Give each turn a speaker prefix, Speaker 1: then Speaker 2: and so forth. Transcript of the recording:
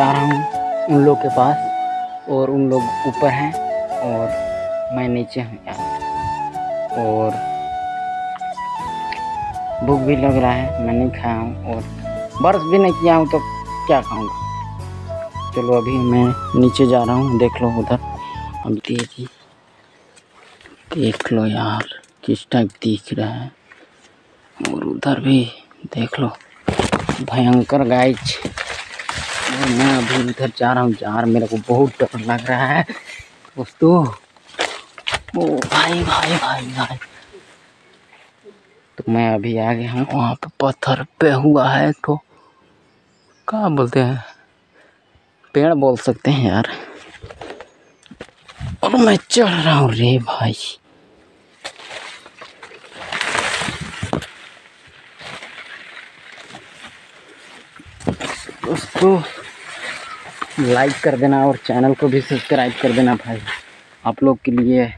Speaker 1: जा रहा हूँ उन लोग के पास और उन लोग ऊपर हैं और मैं नीचे हूँ यार और भूख भी लग रहा है, मैं नहीं खाया हूँ और बर्फ़ भी नहीं किया हूँ तो क्या खाऊँगा? चलो अभी मैं नीचे जा रहा हूँ, देख लो उधर। अब देखिए, देख लो यार, किस टाइप दिख रहा है। और उधर भी देख लो, भयंकर गाइज़ और मैं अभी उधर जा रहा हूँ यार, मेरे को बहुत डर लग रहा है। दोस्तों, ओ भाई भाई भाई भाई। तो मैं अभी आ गया हूँ, वहाँ पे पत्थर पे हुआ है तो क्या बोलते हैं? पेड़ बोल सकते हैं यार। और मैं चढ़ रहा हूँ रे भाई। दोस्तों लाइक कर देना और चैनल को भी सब्सक्राइब कर देना भाई। आप लोग के लिए